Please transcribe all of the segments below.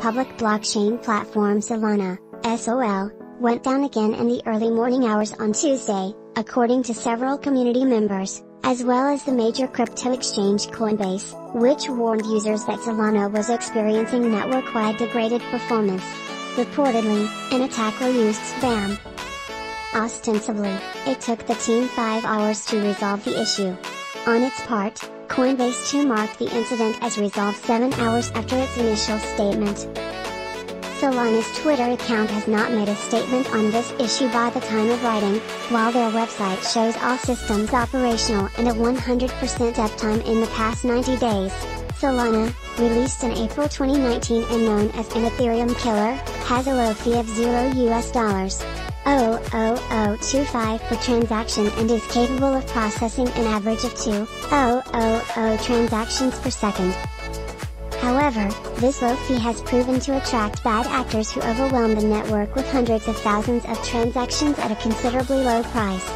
public blockchain platform Solana, SOL, went down again in the early morning hours on Tuesday, according to several community members, as well as the major crypto exchange Coinbase, which warned users that Solana was experiencing network-wide degraded performance. Reportedly, an attacker used spam. Ostensibly, it took the team 5 hours to resolve the issue. On its part, Coinbase too marked the incident as resolved 7 hours after its initial statement. Solana's Twitter account has not made a statement on this issue by the time of writing, while their website shows all systems operational and a 100% uptime in the past 90 days. Solana, released in April 2019 and known as an Ethereum killer, has a low fee of 0 US dollars. 0.00025 per transaction and is capable of processing an average of 2,000 transactions per second. However, this low fee has proven to attract bad actors who overwhelm the network with hundreds of thousands of transactions at a considerably low price.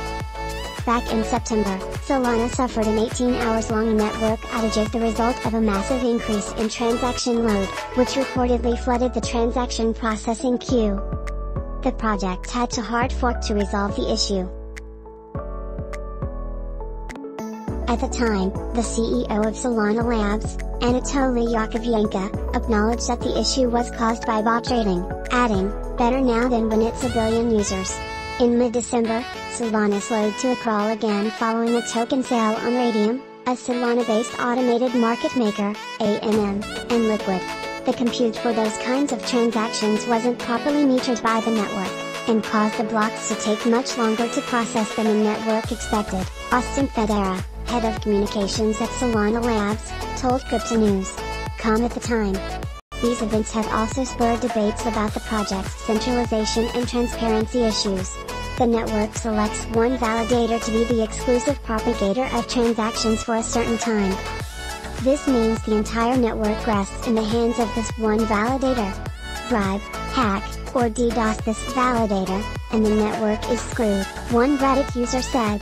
Back in September, Solana suffered an 18 hours long network outage as the result of a massive increase in transaction load, which reportedly flooded the transaction processing queue. The project had to hard fork to resolve the issue. At the time, the CEO of Solana Labs, Anatoly Yakovenko, acknowledged that the issue was caused by bot trading, adding, better now than when it's a billion users. In mid-December, Solana slowed to a crawl again following a token sale on Raydium, a Solana-based automated market maker, AMM, and Liquid. The compute for those kinds of transactions wasn't properly metered by the network, and caused the blocks to take much longer to process than the network expected, Austin Federa, head of communications at Solana Labs, told Crypto News. Com at the time. These events have also spurred debates about the project's centralization and transparency issues. The network selects one validator to be the exclusive propagator of transactions for a certain time. This means the entire network rests in the hands of this one validator. Bribe, hack, or DDoS this validator, and the network is screwed, one Reddit user said.